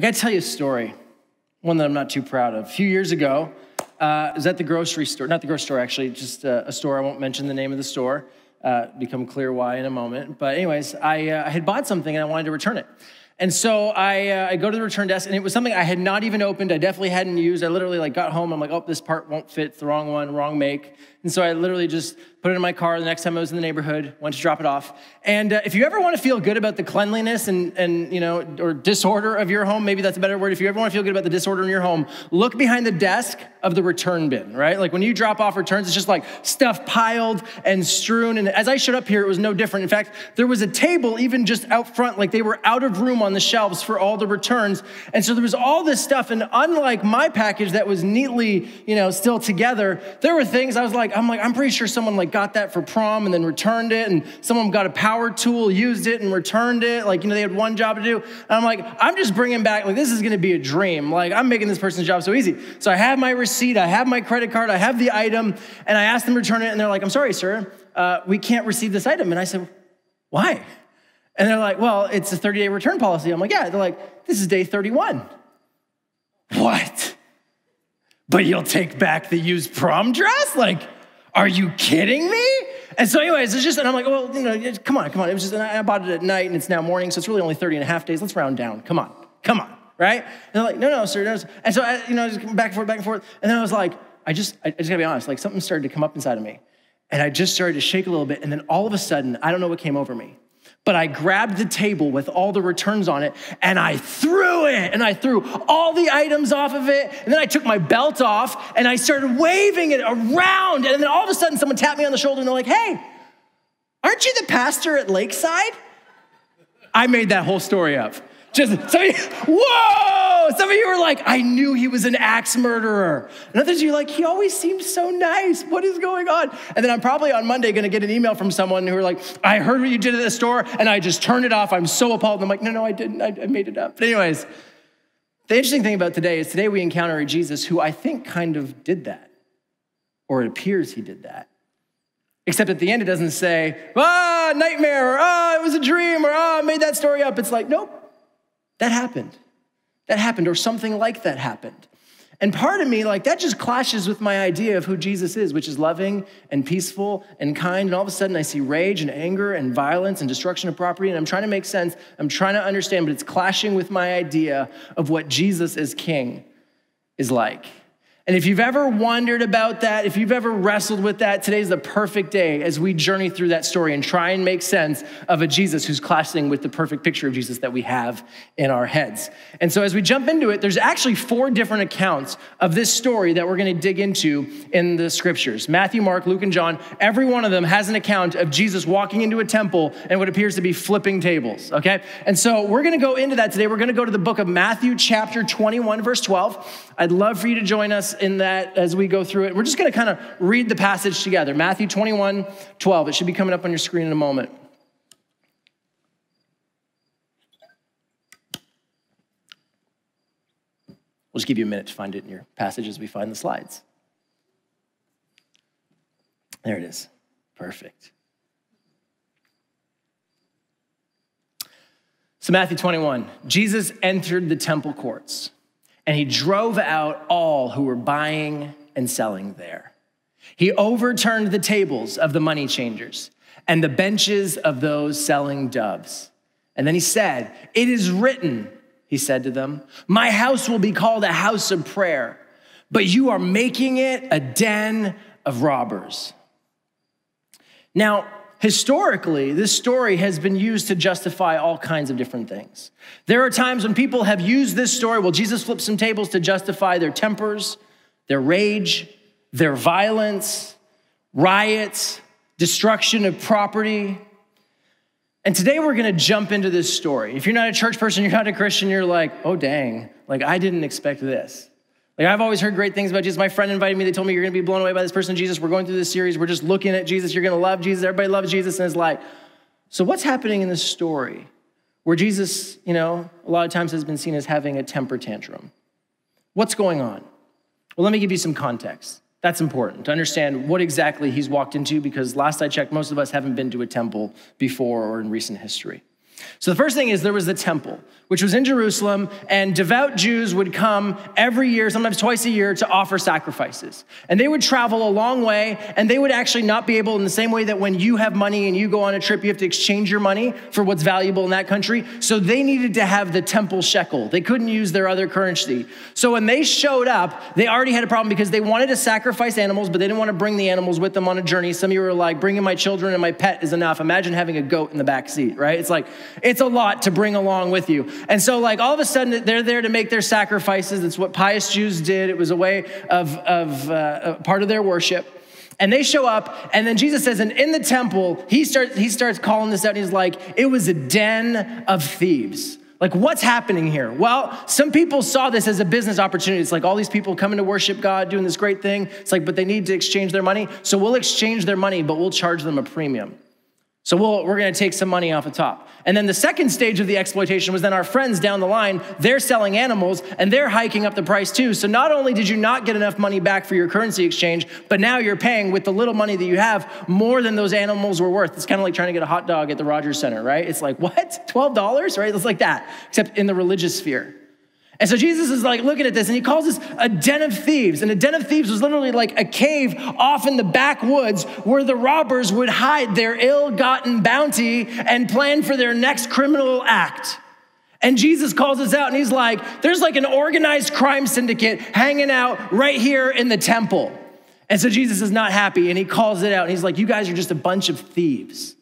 I gotta tell you a story, one that I'm not too proud of. A few years ago, uh, I was at the grocery store, not the grocery store actually, just a, a store. I won't mention the name of the store. Uh, become clear why in a moment. But, anyways, I, uh, I had bought something and I wanted to return it. And so I, uh, I go to the return desk, and it was something I had not even opened. I definitely hadn't used. I literally like got home. I'm like, oh, this part won't fit. It's the wrong one, wrong make. And so I literally just put it in my car the next time I was in the neighborhood, went to drop it off. And uh, if you ever want to feel good about the cleanliness and, and, you know, or disorder of your home, maybe that's a better word. If you ever want to feel good about the disorder in your home, look behind the desk of the return bin, right? Like when you drop off returns, it's just like stuff piled and strewn. And as I showed up here, it was no different. In fact, there was a table even just out front, like they were out of room on the shelves for all the returns. And so there was all this stuff. And unlike my package that was neatly, you know, still together, there were things I was like, I'm like, I'm pretty sure someone like got that for prom and then returned it, and someone got a power tool, used it, and returned it. Like, you know, they had one job to do. And I'm like, I'm just bringing back, like, this is gonna be a dream. Like, I'm making this person's job so easy. So I have my receipt, I have my credit card, I have the item, and I asked them to return it, and they're like, I'm sorry, sir, uh, we can't receive this item. And I said, why? And they're like, well, it's a 30 day return policy. I'm like, yeah. They're like, this is day 31. What? But you'll take back the used prom dress? Like, are you kidding me? And so, anyways, it's just, and I'm like, well, you know, come on, come on. It was just, and I bought it at night and it's now morning, so it's really only 30 and a half days. Let's round down. Come on, come on, right? And they're like, no, no, sir, no. And so, I, you know, just back and forth, back and forth. And then I was like, I just, I just gotta be honest, like something started to come up inside of me. And I just started to shake a little bit. And then all of a sudden, I don't know what came over me. But I grabbed the table with all the returns on it and I threw it and I threw all the items off of it. And then I took my belt off and I started waving it around. And then all of a sudden, someone tapped me on the shoulder and they're like, hey, aren't you the pastor at Lakeside? I made that whole story up. Just some of you, whoa! Some of you were like, I knew he was an axe murderer. And others of you are like, he always seemed so nice. What is going on? And then I'm probably on Monday gonna get an email from someone who are like, I heard what you did at the store and I just turned it off. I'm so appalled. And I'm like, no, no, I didn't. I, I made it up. But anyways, the interesting thing about today is today we encounter a Jesus who I think kind of did that, or it appears he did that. Except at the end, it doesn't say, ah, nightmare, or ah, it was a dream, or ah, I made that story up. It's like, nope, that happened. That happened, or something like that happened. And part of me, like, that just clashes with my idea of who Jesus is, which is loving and peaceful and kind. And all of a sudden, I see rage and anger and violence and destruction of property. And I'm trying to make sense. I'm trying to understand, but it's clashing with my idea of what Jesus as king is like. And if you've ever wondered about that, if you've ever wrestled with that, today's the perfect day as we journey through that story and try and make sense of a Jesus who's clashing with the perfect picture of Jesus that we have in our heads. And so as we jump into it, there's actually four different accounts of this story that we're going to dig into in the scriptures. Matthew, Mark, Luke, and John, every one of them has an account of Jesus walking into a temple and what appears to be flipping tables, okay? And so we're going to go into that today. We're going to go to the book of Matthew chapter 21 verse 12. I'd love for you to join us in that as we go through it. We're just going to kind of read the passage together. Matthew 21 12. It should be coming up on your screen in a moment. We'll just give you a minute to find it in your passage as we find the slides. There it is. Perfect. So, Matthew 21, Jesus entered the temple courts and he drove out all who were buying and selling there. He overturned the tables of the money changers and the benches of those selling doves. And then he said, It is written, he said to them, My house will be called a house of prayer, but you are making it a den of robbers. Now, historically, this story has been used to justify all kinds of different things. There are times when people have used this story, well, Jesus flipped some tables to justify their tempers, their rage, their violence, riots, destruction of property. And today we're gonna jump into this story. If you're not a church person, you're not a Christian, you're like, oh, dang, like I didn't expect this. Like I've always heard great things about Jesus. My friend invited me. They told me you're going to be blown away by this person, Jesus. We're going through this series. We're just looking at Jesus. You're going to love Jesus. Everybody loves Jesus. And it's like, so what's happening in this story where Jesus, you know, a lot of times has been seen as having a temper tantrum? What's going on? Well, let me give you some context. That's important to understand what exactly he's walked into because last I checked, most of us haven't been to a temple before or in recent history. So the first thing is there was the temple, which was in Jerusalem, and devout Jews would come every year, sometimes twice a year, to offer sacrifices. And they would travel a long way, and they would actually not be able, in the same way that when you have money and you go on a trip, you have to exchange your money for what's valuable in that country. So they needed to have the temple shekel. They couldn't use their other currency. So when they showed up, they already had a problem because they wanted to sacrifice animals, but they didn't want to bring the animals with them on a journey. Some of you were like, bringing my children and my pet is enough. Imagine having a goat in the back seat, right? It's like, it's a lot to bring along with you. And so, like, all of a sudden, they're there to make their sacrifices. It's what pious Jews did. It was a way of, of uh, part of their worship. And they show up, and then Jesus says, and in the temple, he starts, he starts calling this out, and he's like, it was a den of thieves. Like, what's happening here? Well, some people saw this as a business opportunity. It's like all these people coming to worship God, doing this great thing. It's like, but they need to exchange their money. So we'll exchange their money, but we'll charge them a premium. So we we are going to take some money off the top. And then the second stage of the exploitation was then our friends down the line, they're selling animals and they're hiking up the price too. So not only did you not get enough money back for your currency exchange, but now you're paying with the little money that you have more than those animals were worth. It's kind of like trying to get a hot dog at the Rogers Center, right? It's like, what? $12, right? It's like that, except in the religious sphere. And so Jesus is like looking at this and he calls this a den of thieves. And a den of thieves was literally like a cave off in the backwoods where the robbers would hide their ill gotten bounty and plan for their next criminal act. And Jesus calls us out and he's like, there's like an organized crime syndicate hanging out right here in the temple. And so Jesus is not happy and he calls it out and he's like, you guys are just a bunch of thieves.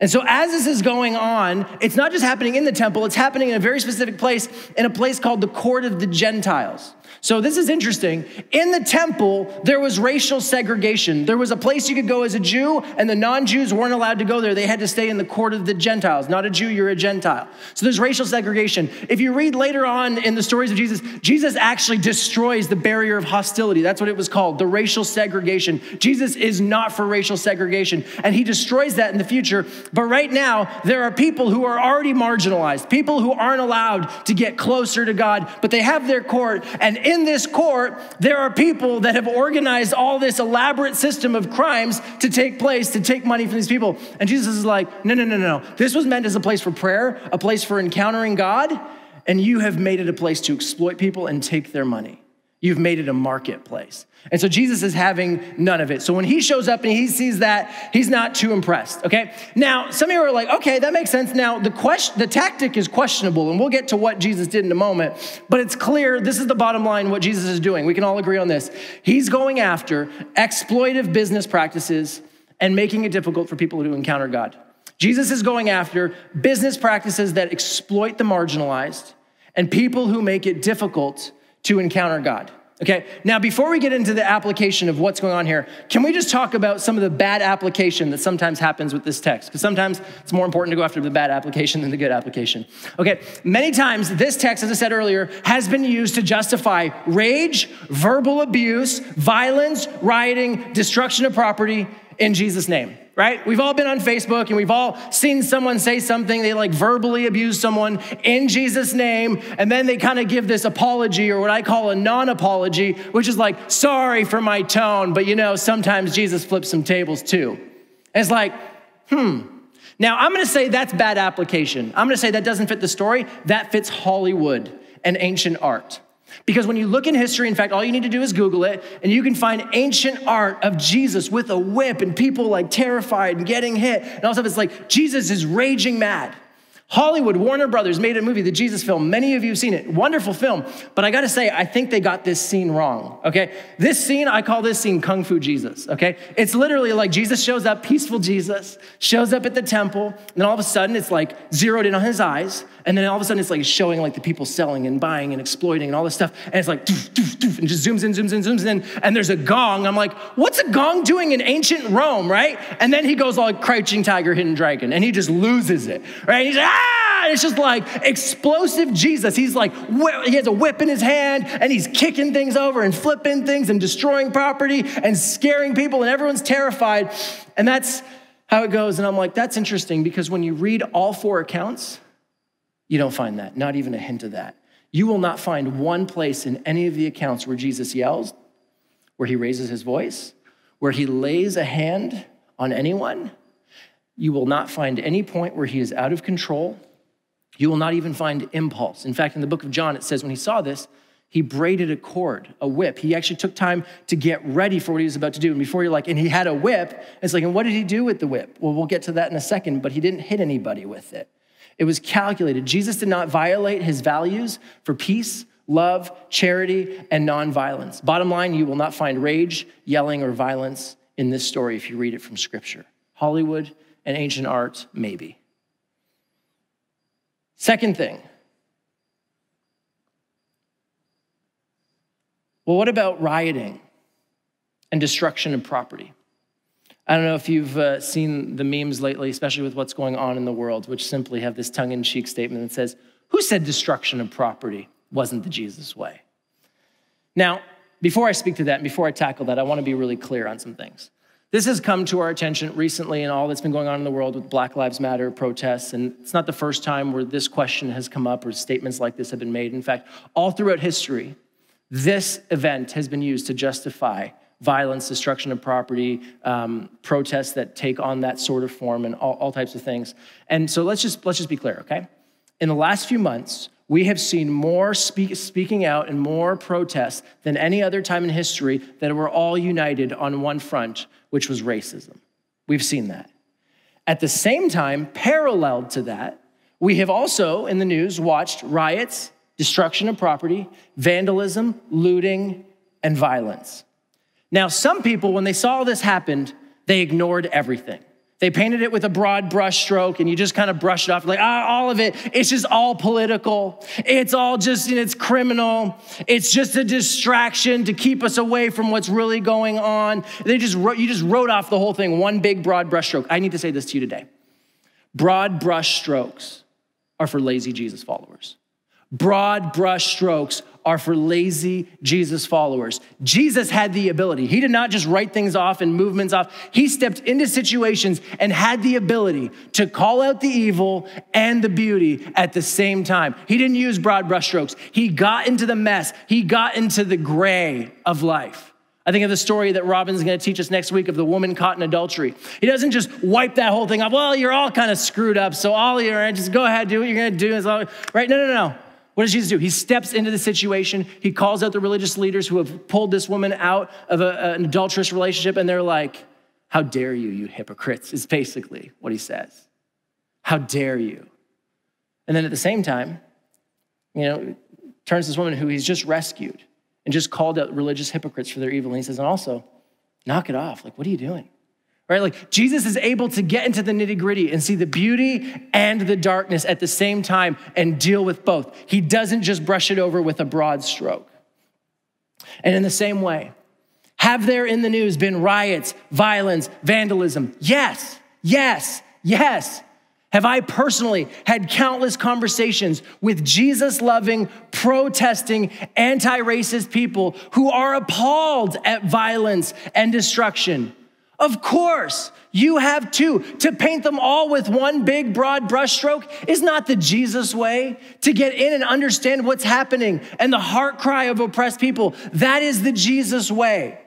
And so, as this is going on, it's not just happening in the temple, it's happening in a very specific place, in a place called the court of the Gentiles. So, this is interesting. In the temple, there was racial segregation. There was a place you could go as a Jew, and the non Jews weren't allowed to go there. They had to stay in the court of the Gentiles. Not a Jew, you're a Gentile. So, there's racial segregation. If you read later on in the stories of Jesus, Jesus actually destroys the barrier of hostility. That's what it was called, the racial segregation. Jesus is not for racial segregation, and he destroys that in the future. But right now, there are people who are already marginalized, people who aren't allowed to get closer to God, but they have their court, and in this court, there are people that have organized all this elaborate system of crimes to take place, to take money from these people. And Jesus is like, No, no, no, no, no. This was meant as a place for prayer, a place for encountering God, and you have made it a place to exploit people and take their money. You've made it a marketplace. And so Jesus is having none of it. So when he shows up and he sees that, he's not too impressed, okay? Now, some of you are like, okay, that makes sense. Now, the question, the tactic is questionable, and we'll get to what Jesus did in a moment, but it's clear this is the bottom line what Jesus is doing. We can all agree on this. He's going after exploitive business practices and making it difficult for people to encounter God. Jesus is going after business practices that exploit the marginalized and people who make it difficult to encounter God. Okay, now before we get into the application of what's going on here, can we just talk about some of the bad application that sometimes happens with this text? Because sometimes it's more important to go after the bad application than the good application. Okay, many times this text, as I said earlier, has been used to justify rage, verbal abuse, violence, rioting, destruction of property in Jesus' name right? We've all been on Facebook and we've all seen someone say something, they like verbally abuse someone in Jesus' name, and then they kind of give this apology or what I call a non apology, which is like, sorry for my tone, but you know, sometimes Jesus flips some tables too. And it's like, hmm. Now, I'm gonna say that's bad application. I'm gonna say that doesn't fit the story, that fits Hollywood and ancient art. Because when you look in history, in fact, all you need to do is Google it, and you can find ancient art of Jesus with a whip and people like terrified and getting hit. And all of it's like Jesus is raging mad. Hollywood, Warner Brothers made a movie, the Jesus film. Many of you have seen it. Wonderful film. But I gotta say, I think they got this scene wrong, okay? This scene, I call this scene Kung Fu Jesus, okay? It's literally like Jesus shows up, peaceful Jesus, shows up at the temple, and then all of a sudden it's like zeroed in on his eyes, and then all of a sudden it's like showing like the people selling and buying and exploiting and all this stuff, and it's like doof, doof, doof, and just zooms in, zooms in, zooms in, and there's a gong. I'm like, what's a gong doing in ancient Rome, right? And then he goes all like crouching tiger, hidden dragon, and he just loses it, right? And he's like, ah! It's just like explosive Jesus. He's like, he has a whip in his hand and he's kicking things over and flipping things and destroying property and scaring people, and everyone's terrified. And that's how it goes. And I'm like, that's interesting because when you read all four accounts, you don't find that, not even a hint of that. You will not find one place in any of the accounts where Jesus yells, where he raises his voice, where he lays a hand on anyone, You will not find any point where he is out of control. You will not even find impulse. In fact, in the book of John, it says when he saw this, he braided a cord, a whip. He actually took time to get ready for what he was about to do. And before you're like, and he had a whip, it's like, and what did he do with the whip? Well, we'll get to that in a second, but he didn't hit anybody with it. It was calculated. Jesus did not violate his values for peace, love, charity, and nonviolence. Bottom line, you will not find rage, yelling, or violence in this story if you read it from Scripture. Hollywood and ancient art, maybe. Second thing, Well, what about rioting and destruction of property? I don't know if you've uh, seen the memes lately, especially with what's going on in the world, which simply have this tongue in cheek statement that says, Who said destruction of property wasn't the Jesus way? Now, before I speak to that and before I tackle that, I want to be really clear on some things. This has come to our attention recently in all that's been going on in the world with Black Lives Matter protests, and it's not the first time where this question has come up or statements like this have been made. In fact, all throughout history, this event has been used to justify violence, destruction of property, um, protests that take on that sort of form, and all, all types of things. And so let's just let's just be clear, okay? In the last few months, we have seen more speak, speaking out and more protests than any other time in history that were all united on one front, which was racism. We've seen that. At the same time, paralleled to that, we have also in the news watched riots destruction of property, vandalism, looting, and violence. Now, some people, when they saw this happen, they ignored everything. They painted it with a broad brush stroke and you just kind of brush it off like, ah, all of it, it's just all political. It's all just, it's criminal. It's just a distraction to keep us away from what's really going on. They just wrote, you just wrote off the whole thing, one big broad brush stroke. I need to say this to you today. Broad brush strokes are for lazy Jesus followers. Broad brush strokes are for lazy Jesus followers. Jesus had the ability. He did not just write things off and movements off. He stepped into situations and had the ability to call out the evil and the beauty at the same time. He didn't use broad brushstrokes. He got into the mess. He got into the gray of life. I think of the story that Robin's going to teach us next week of the woman caught in adultery. He doesn't just wipe that whole thing off. Well, you're all kind of screwed up, so all you're just go ahead, do what you're going to do. Right? No, no, no. What does Jesus do? He steps into the situation. He calls out the religious leaders who have pulled this woman out of a, an adulterous relationship, and they're like, How dare you, you hypocrites, is basically what he says. How dare you? And then at the same time, you know, turns this woman who he's just rescued and just called out religious hypocrites for their evil. And he says, And also, knock it off. Like, what are you doing? Right? Like Jesus is able to get into the nitty gritty and see the beauty and the darkness at the same time and deal with both. He doesn't just brush it over with a broad stroke. And in the same way, have there in the news been riots, violence, vandalism? Yes, yes, yes. Have I personally had countless conversations with Jesus loving, protesting, anti racist people who are appalled at violence and destruction? Of course, you have too. To paint them all with one big broad brushstroke is not the Jesus way. To get in and understand what's happening and the heart cry of oppressed people, that is the Jesus way.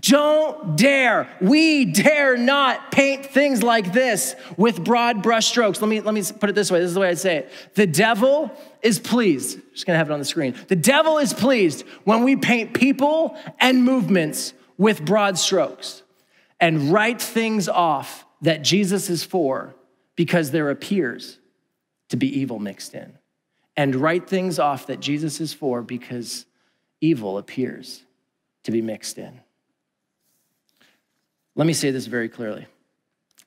Don't dare, we dare not paint things like this with broad brushstrokes. Let me, let me put it this way this is the way I'd say it. The devil is pleased, just gonna have it on the screen. The devil is pleased when we paint people and movements with broad strokes and write things off that Jesus is for because there appears to be evil mixed in. And write things off that Jesus is for because evil appears to be mixed in. Let me say this very clearly.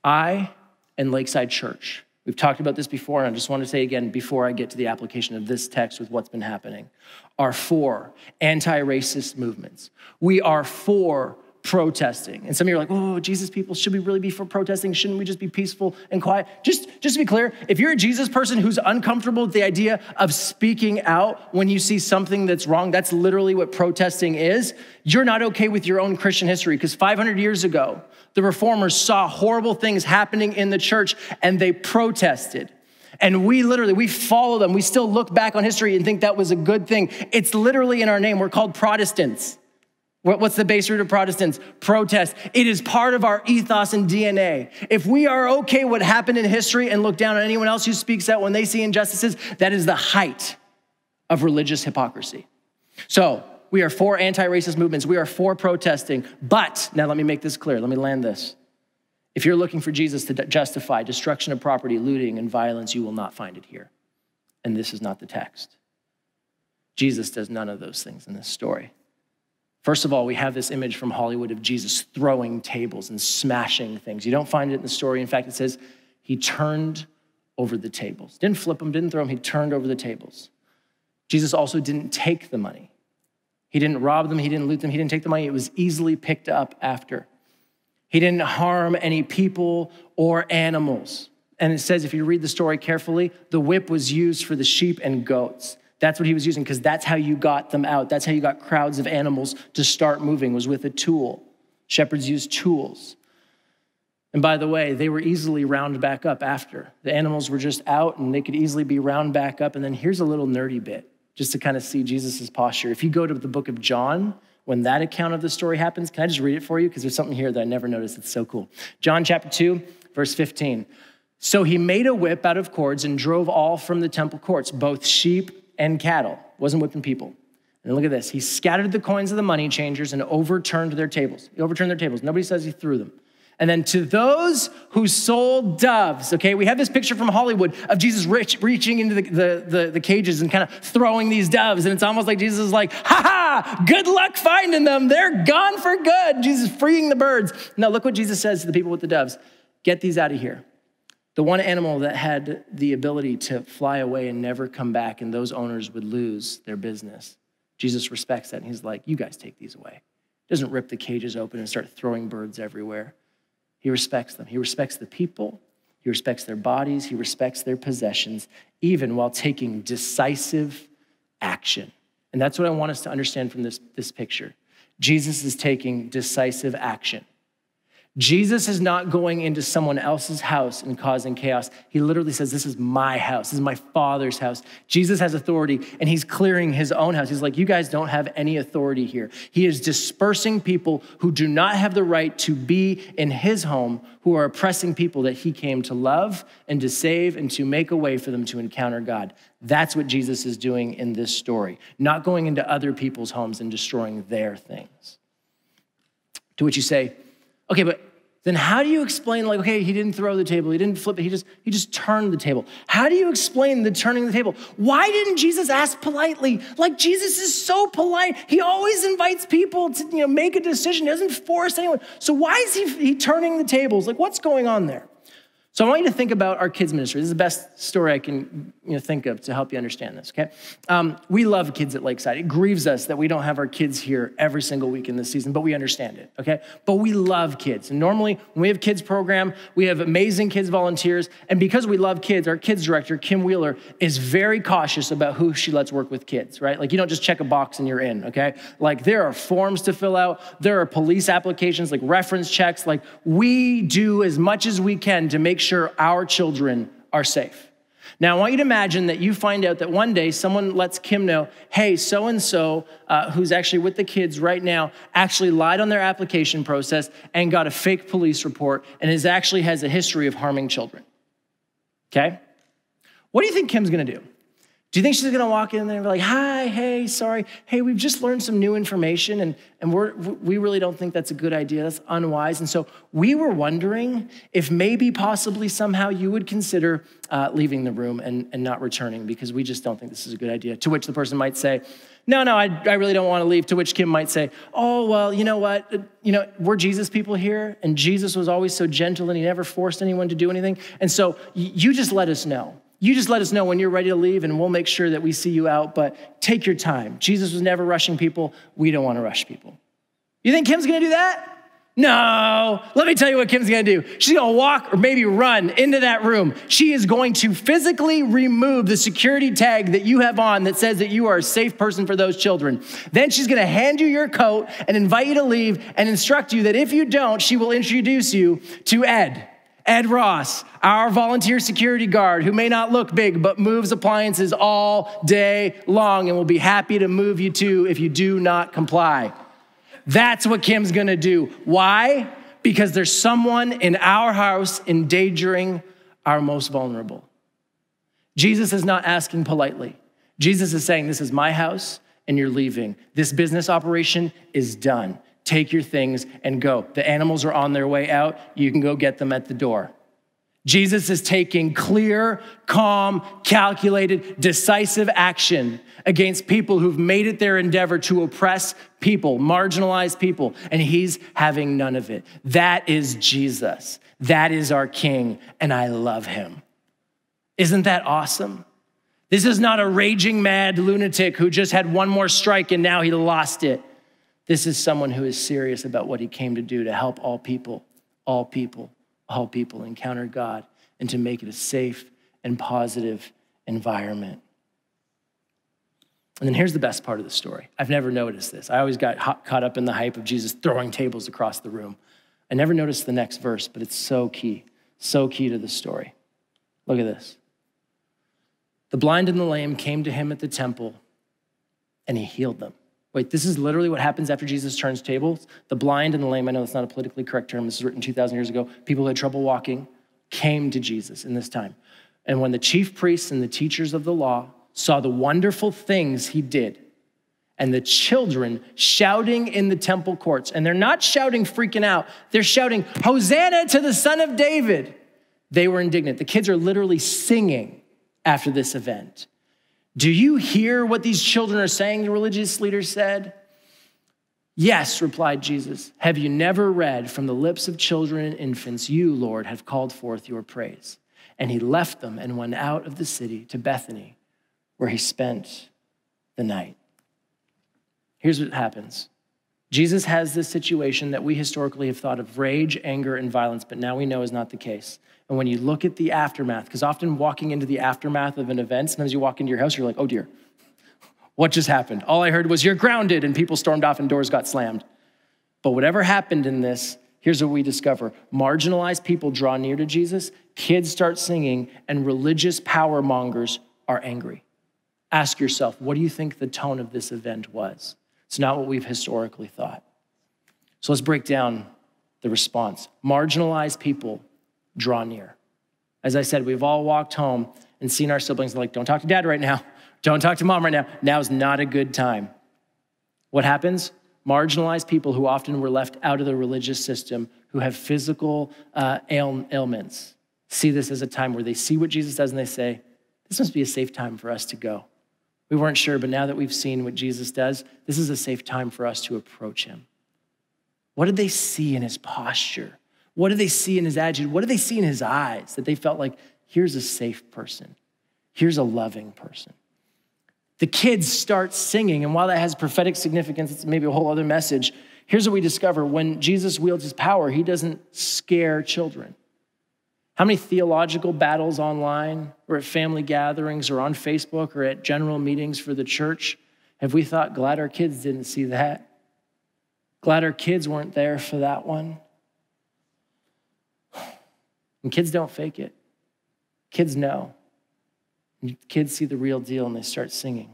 I and Lakeside Church, we've talked about this before, and I just want to say again before I get to the application of this text with what's been happening, are for anti racist movements. We are for protesting. And some of you are like, oh, Jesus people, should we really be for protesting? Shouldn't we just be peaceful and quiet? Just, just to be clear, if you're a Jesus person who's uncomfortable with the idea of speaking out when you see something that's wrong, that's literally what protesting is, you're not okay with your own Christian history. Because 500 years ago, the reformers saw horrible things happening in the church and they protested. And we literally, we follow them. We still look back on history and think that was a good thing. It's literally in our name. We're called Protestants. What's the base root of Protestants? Protest. It is part of our ethos and DNA. If we are okay what happened in history and look down on anyone else who speaks out when they see injustices, that is the height of religious hypocrisy. So, we are for anti racist movements. We are for protesting. But, now let me make this clear. Let me land this. If you're looking for Jesus to justify destruction of property, looting, and violence, you will not find it here. And this is not the text. Jesus does none of those things in this story. First of all, we have this image from Hollywood of Jesus throwing tables and smashing things. You don't find it in the story. In fact, it says he turned over the tables. Didn't flip them, didn't throw them, he turned over the tables. Jesus also didn't take the money. He didn't rob them, he didn't loot them, he didn't take the money. It was easily picked up after. He didn't harm any people or animals. And it says, if you read the story carefully, the whip was used for the sheep and goats. That's what he was using because that's how you got them out. That's how you got crowds of animals to start moving was with a tool. Shepherds used tools. And by the way, they were easily round back up after. The animals were just out and they could easily be round back up. And then here's a little nerdy bit just to kind of see Jesus' posture. If you go to the book of John, when that account of the story happens, can I just read it for you? Because there's something here that I never noticed. It's so cool. John chapter 2, verse 15. So he made a whip out of cords and drove all from the temple courts, both sheep and cattle, wasn't whipping people. And look at this. He scattered the coins of the money changers and overturned their tables. He overturned their tables. Nobody says he threw them. And then to those who sold doves, okay, we have this picture from Hollywood of Jesus rich, reaching into the, the, the, the, cages and kind of throwing these doves. And it's almost like Jesus is like, ha ha, good luck finding them. They're gone for good. Jesus freeing the birds. Now, look what Jesus says to the people with the doves get these out of here. The one animal that had the ability to fly away and never come back, and those owners would lose their business. Jesus respects that, and he's like, You guys take these away. He doesn't rip the cages open and start throwing birds everywhere. He respects them. He respects the people, he respects their bodies, he respects their possessions, even while taking decisive action. And that's what I want us to understand from this, this picture. Jesus is taking decisive action. Jesus is not going into someone else's house and causing chaos. He literally says, This is my house. This is my father's house. Jesus has authority and he's clearing his own house. He's like, You guys don't have any authority here. He is dispersing people who do not have the right to be in his home, who are oppressing people that he came to love and to save and to make a way for them to encounter God. That's what Jesus is doing in this story, not going into other people's homes and destroying their things. To which you say, Okay, but then how do you explain like okay he didn't throw the table he didn't flip it he just he just turned the table. How do you explain the turning the table? Why didn't jesus ask politely? Like jesus is so polite he always invites people to you know make a decision he doesn't force anyone. So why is he, he turning the tables? Like what's going on there so I want you to think about our kids' ministry. This is the best story I can you know, think of to help you understand this, okay? Um, we love kids at Lakeside. It grieves us that we don't have our kids here every single week in this season, but we understand it, okay? But we love kids. And normally, when we have kids program, we have amazing kids volunteers. And because we love kids, our kids director, Kim Wheeler, is very cautious about who she lets work with kids, right? Like you don't just check a box and you're in, okay? Like there are forms to fill out, there are police applications, like reference checks. Like we do as much as we can to make make sure our children are safe. Now, I want you to imagine that you find out that one day someone lets Kim know, hey, so and so, who's actually with the kids right now, actually lied on their application process and got a fake police report and is actually has a history of harming children. Okay? What do you think Kim's gonna do? Do you think she's gonna walk in there and be like, hi, hey, sorry, hey, we've just learned some new information and, and we're, we really don't think that's a good idea. That's unwise. And so we were wondering if maybe, possibly, somehow you would consider uh, leaving the room and, and not returning because we just don't think this is a good idea. To which the person might say, no, no, I, I really don't want to leave. To which Kim might say, oh, well, you know what? You know, we're Jesus people here, and Jesus was always so gentle and he never forced anyone to do anything. And so you just let us know. You just let us know when you're ready to leave, and we'll make sure that we see you out, but take your time. Jesus was never rushing people. We don't want to rush people. You think Kim's gonna do that? No. Let me tell you what Kim's gonna do. She's gonna walk or maybe run into that room. She is going to physically remove the security tag that you have on that says that you are a safe person for those children. Then she's gonna hand you your coat and invite you to leave and instruct you that if you don't, she will introduce you to Ed. Ed Ross, our volunteer security guard who may not look big but moves appliances all day long and will be happy to move you too if you do not comply. That's what Kim's gonna do. Why? Because there's someone in our house endangering our most vulnerable. Jesus is not asking politely. Jesus is saying, This is my house and you're leaving. This business operation is done. Take your things and go. The animals are on their way out. You can go get them at the door. Jesus is taking clear, calm, calculated, decisive action against people who've made it their endeavor to oppress people, marginalize people, and he's having none of it. That is Jesus. That is our King, and I love him. Isn't that awesome? This is not a raging mad lunatic who just had one more strike and now he lost it. This is someone who is serious about what he came to do to help all people, all people, all people encounter God and to make it a safe and positive environment. And then here's the best part of the story. I've never noticed this. I always got caught up in the hype of Jesus throwing tables across the room. I never noticed the next verse, but it's so key, so key to the story. Look at this. The blind and the lame came to him at the temple, and he healed them. Wait, this is literally what happens after Jesus turns tables. The blind and the lame, I know it's not a politically correct term, this is written 2,000 years ago. People who had trouble walking came to Jesus in this time. And when the chief priests and the teachers of the law saw the wonderful things he did, and the children shouting in the temple courts, and they're not shouting freaking out, they're shouting, Hosanna to the Son of David. They were indignant. The kids are literally singing after this event. Do you hear what these children are saying? The religious leader said. Yes, replied Jesus. Have you never read from the lips of children and infants, you, Lord, have called forth your praise? And he left them and went out of the city to Bethany, where he spent the night. Here's what happens Jesus has this situation that we historically have thought of rage, anger, and violence, but now we know is not the case. And when you look at the aftermath, because often walking into the aftermath of an event, sometimes you walk into your house, you're like, oh dear, what just happened? All I heard was you're grounded, and people stormed off and doors got slammed. But whatever happened in this, here's what we discover marginalized people draw near to Jesus, kids start singing, and religious power mongers are angry. Ask yourself, what do you think the tone of this event was? It's not what we've historically thought. So let's break down the response. Marginalized people draw near. As I said, we've all walked home and seen our siblings like, don't talk to dad right now. Don't talk to mom right now. Now's not a good time. What happens? Marginalized people who often were left out of the religious system, who have physical uh, ail- ailments, see this as a time where they see what Jesus does and they say, this must be a safe time for us to go. We weren't sure, but now that we've seen what Jesus does, this is a safe time for us to approach him. What did they see in his posture? What do they see in his attitude? What do they see in his eyes that they felt like, here's a safe person, here's a loving person? The kids start singing, and while that has prophetic significance, it's maybe a whole other message. Here's what we discover when Jesus wields his power, he doesn't scare children. How many theological battles online or at family gatherings or on Facebook or at general meetings for the church have we thought, glad our kids didn't see that? Glad our kids weren't there for that one? And kids don't fake it. Kids know. Kids see the real deal and they start singing.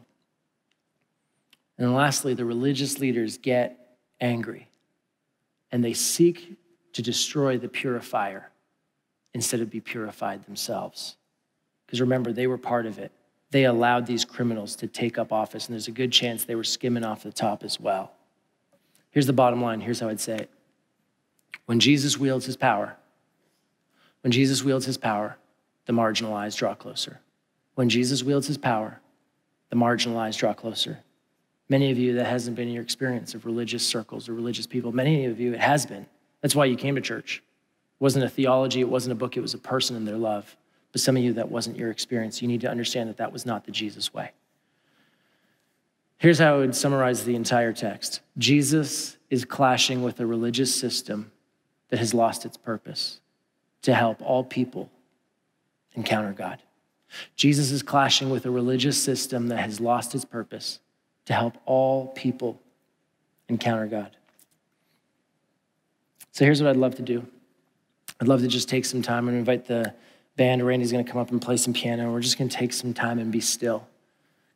And lastly, the religious leaders get angry and they seek to destroy the purifier instead of be purified themselves. Because remember, they were part of it. They allowed these criminals to take up office, and there's a good chance they were skimming off the top as well. Here's the bottom line here's how I'd say it. When Jesus wields his power, when Jesus wields his power, the marginalized draw closer. When Jesus wields his power, the marginalized draw closer. Many of you, that hasn't been your experience of religious circles or religious people. Many of you, it has been. That's why you came to church. It wasn't a theology, it wasn't a book, it was a person and their love. But some of you, that wasn't your experience. You need to understand that that was not the Jesus way. Here's how I would summarize the entire text Jesus is clashing with a religious system that has lost its purpose to help all people encounter God. Jesus is clashing with a religious system that has lost its purpose to help all people encounter God. So here's what I'd love to do I'd love to just take some time and invite the band. Randy's going to come up and play some piano. We're just going to take some time and be still.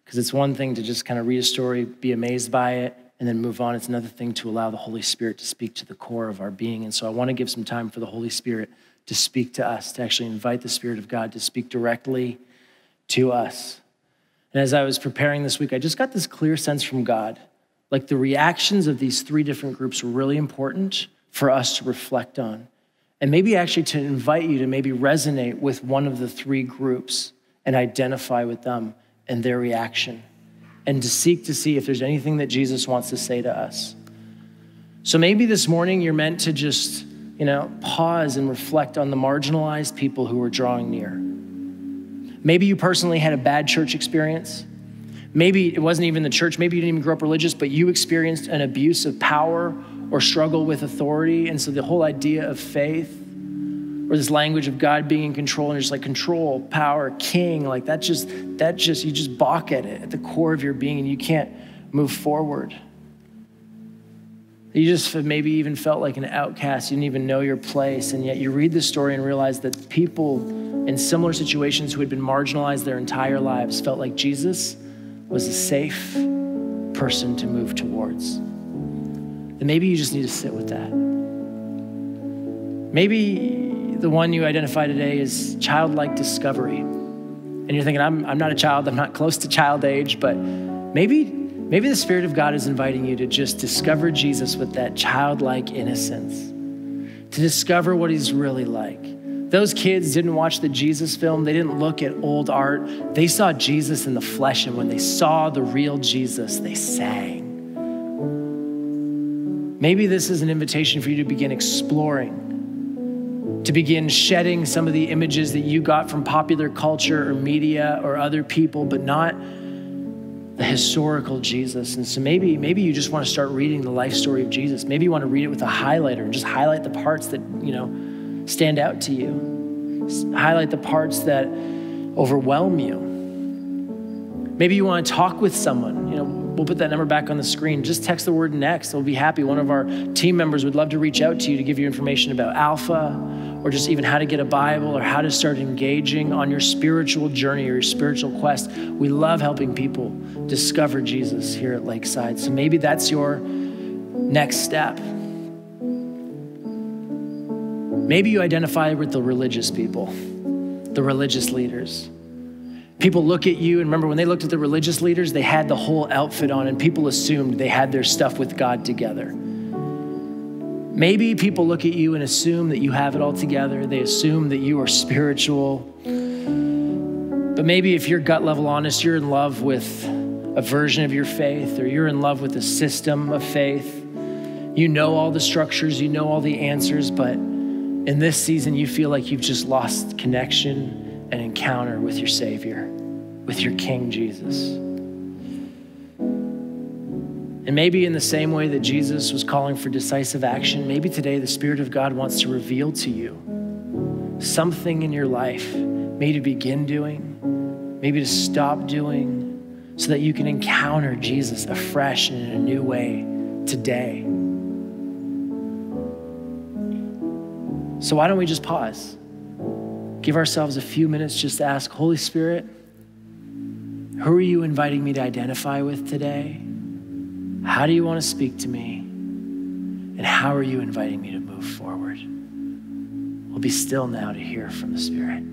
Because it's one thing to just kind of read a story, be amazed by it, and then move on. It's another thing to allow the Holy Spirit to speak to the core of our being. And so I want to give some time for the Holy Spirit to speak to us, to actually invite the Spirit of God to speak directly to us. And as I was preparing this week, I just got this clear sense from God. Like the reactions of these three different groups were really important for us to reflect on. And maybe actually to invite you to maybe resonate with one of the three groups and identify with them and their reaction and to seek to see if there's anything that Jesus wants to say to us. So maybe this morning you're meant to just, you know, pause and reflect on the marginalized people who are drawing near. Maybe you personally had a bad church experience. Maybe it wasn't even the church, maybe you didn't even grow up religious, but you experienced an abuse of power or struggle with authority. And so the whole idea of faith or this language of God being in control and just like control, power, king, like that just, that just, you just balk at it at the core of your being and you can't move forward. You just maybe even felt like an outcast. You didn't even know your place. And yet you read the story and realize that people in similar situations who had been marginalized their entire lives felt like Jesus was a safe person to move towards. And maybe you just need to sit with that. Maybe the one you identify today is childlike discovery. And you're thinking, I'm, I'm not a child, I'm not close to child age, but maybe, maybe the Spirit of God is inviting you to just discover Jesus with that childlike innocence, to discover what he's really like. Those kids didn't watch the Jesus film, they didn't look at old art. They saw Jesus in the flesh, and when they saw the real Jesus, they sang. Maybe this is an invitation for you to begin exploring to begin shedding some of the images that you got from popular culture or media or other people, but not the historical Jesus. And so maybe, maybe you just want to start reading the life story of Jesus. Maybe you want to read it with a highlighter and just highlight the parts that, you know, stand out to you. Highlight the parts that overwhelm you. Maybe you want to talk with someone, you know, we'll put that number back on the screen. Just text the word next. We'll be happy. One of our team members would love to reach out to you to give you information about Alpha or just even how to get a Bible or how to start engaging on your spiritual journey or your spiritual quest. We love helping people discover Jesus here at Lakeside. So maybe that's your next step. Maybe you identify with the religious people, the religious leaders. People look at you, and remember when they looked at the religious leaders, they had the whole outfit on, and people assumed they had their stuff with God together. Maybe people look at you and assume that you have it all together. They assume that you are spiritual. But maybe if you're gut level honest, you're in love with a version of your faith or you're in love with a system of faith. You know all the structures, you know all the answers, but in this season, you feel like you've just lost connection and encounter with your Savior, with your King Jesus. And maybe in the same way that Jesus was calling for decisive action, maybe today the Spirit of God wants to reveal to you something in your life, maybe to begin doing, maybe to stop doing, so that you can encounter Jesus afresh and in a new way today. So, why don't we just pause? Give ourselves a few minutes just to ask, Holy Spirit, who are you inviting me to identify with today? How do you want to speak to me? And how are you inviting me to move forward? We'll be still now to hear from the Spirit.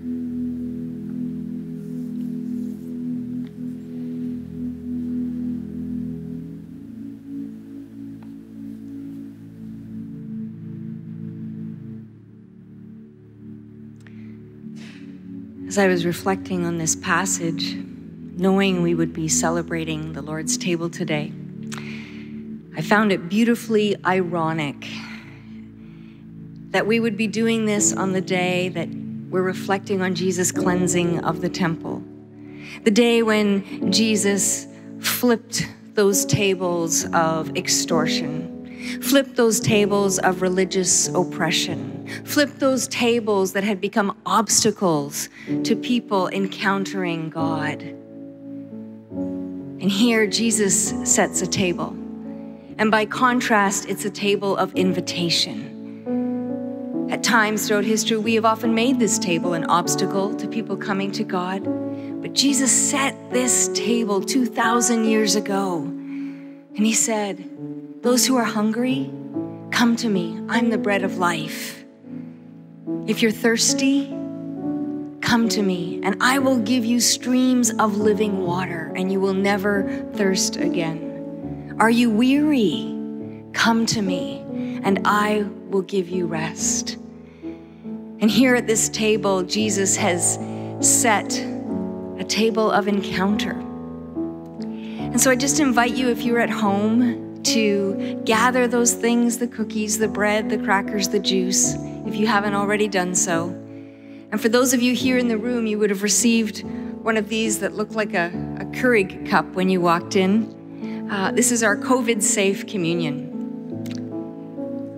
As I was reflecting on this passage, knowing we would be celebrating the Lord's table today, found it beautifully ironic that we would be doing this on the day that we're reflecting on Jesus' cleansing of the temple. The day when Jesus flipped those tables of extortion, flipped those tables of religious oppression, flipped those tables that had become obstacles to people encountering God. And here Jesus sets a table and by contrast, it's a table of invitation. At times throughout history, we have often made this table an obstacle to people coming to God. But Jesus set this table 2,000 years ago. And he said, Those who are hungry, come to me. I'm the bread of life. If you're thirsty, come to me, and I will give you streams of living water, and you will never thirst again. Are you weary? Come to me, and I will give you rest. And here at this table, Jesus has set a table of encounter. And so I just invite you, if you're at home, to gather those things the cookies, the bread, the crackers, the juice, if you haven't already done so. And for those of you here in the room, you would have received one of these that looked like a, a Keurig cup when you walked in. Uh, this is our COVID safe communion.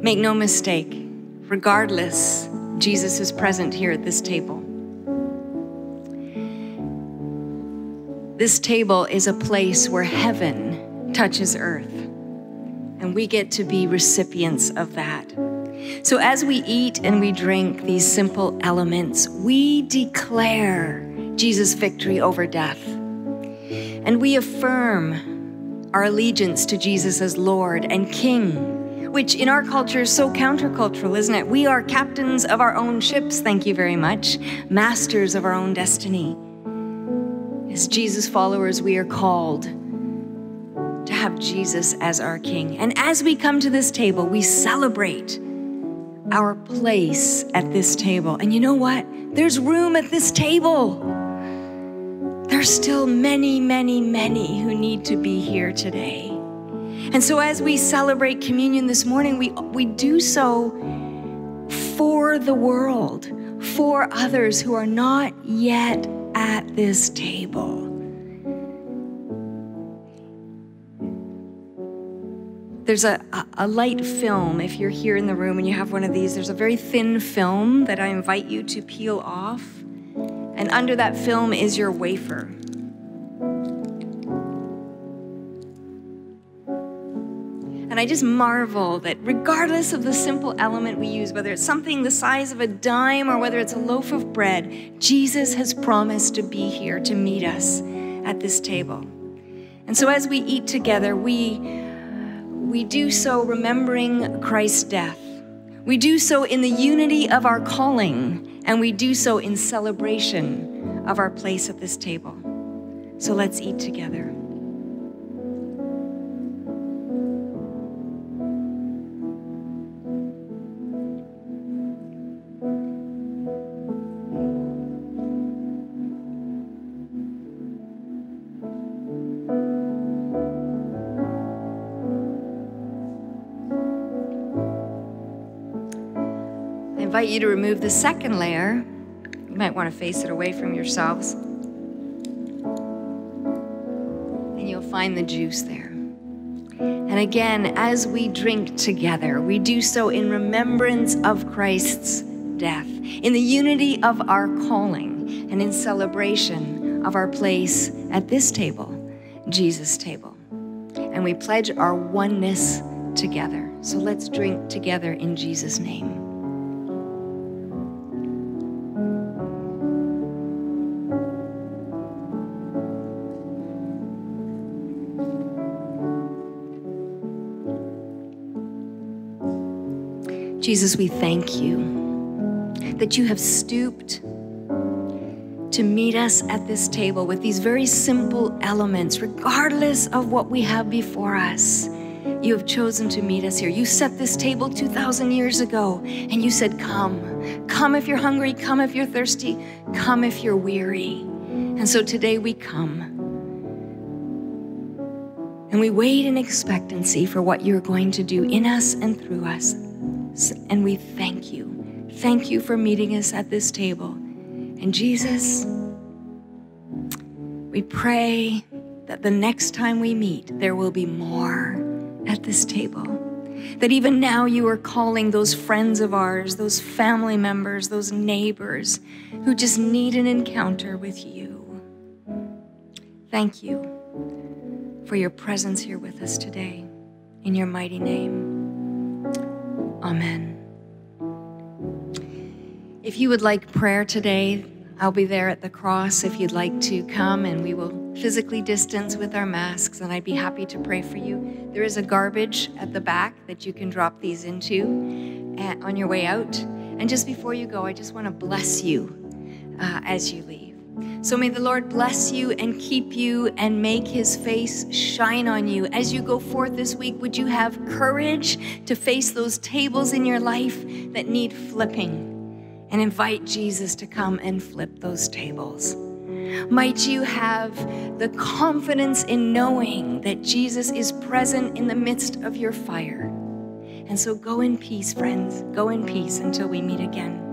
Make no mistake, regardless, Jesus is present here at this table. This table is a place where heaven touches earth, and we get to be recipients of that. So, as we eat and we drink these simple elements, we declare Jesus' victory over death. And we affirm our allegiance to Jesus as Lord and King which in our culture is so countercultural, isn't it? We are captains of our own ships, thank you very much, masters of our own destiny. As Jesus followers, we are called to have Jesus as our King. And as we come to this table, we celebrate our place at this table. And you know what? There's room at this table. There's still many, many, many who need to be here today. And so as we celebrate communion this morning, we, we do so for the world, for others who are not yet at this table. There's a, a, light film, if you're here in the room and you have one of these, there's a very thin film that I invite you to peel off. And under that film is your wafer. And I just marvel that regardless of the simple element we use, whether it's something the size of a dime or whether it's a loaf of bread, Jesus has promised to be here to meet us at this table. And so as we eat together, we, we do so remembering Christ's death. We do so in the unity of our calling, and we do so in celebration of our place at this table. So let's eat together. To remove the second layer. You might want to face it away from yourselves. And you'll find the juice there. And again, as we drink together, we do so in remembrance of Christ's death, in the unity of our calling, and in celebration of our place at this table, Jesus' table. And we pledge our oneness together. So let's drink together in Jesus' name. Jesus, we thank you that you have stooped to meet us at this table with these very simple elements, regardless of what we have before us. You have chosen to meet us here. You set this table 2,000 years ago and you said, Come. Come if you're hungry. Come if you're thirsty. Come if you're weary. And so today we come. And we wait in expectancy for what you're going to do in us and through us and we thank you. Thank you for meeting us at this table. And Jesus, we pray that the next time we meet, there will be more at this table. That even now you are calling those friends of ours, those family members, those neighbors who just need an encounter with you. Thank you for your presence here with us today. In your mighty name. Amen. If you would like prayer today, I'll be there at the cross if you'd like to come and we will physically distance with our masks, and I'd be happy to pray for you. There is a garbage at the back that you can drop these into uh, on your way out. And just before you go, I just want to bless you uh, as you leave. So may the Lord bless you and keep you and make his face shine on you. As you go forth this week, would you have courage to face those tables in your life that need flipping and invite Jesus to come and flip those tables? Might you have the confidence in knowing that Jesus is present in the midst of your fire. And so go in peace, friends. Go in peace until we meet again.